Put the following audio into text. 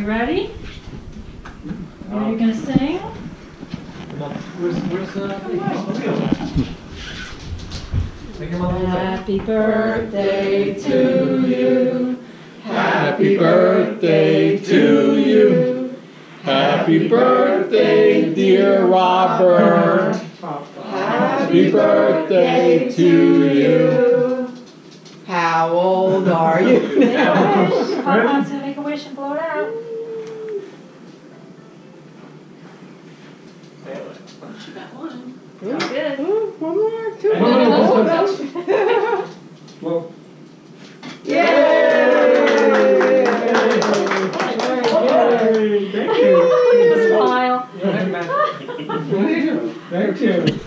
we ready? Are you gonna sing? Where's, where's the? Make him on the Happy birthday to you. Happy birthday to you. Happy birthday, dear Robert. Happy birthday to you. How old are you Mission blown out. She got one. Ooh, good. Ooh, one more, two more. Whoa. Yay! Yay! Yay! Yay! Thank you. Smile. Thank you. Thank you.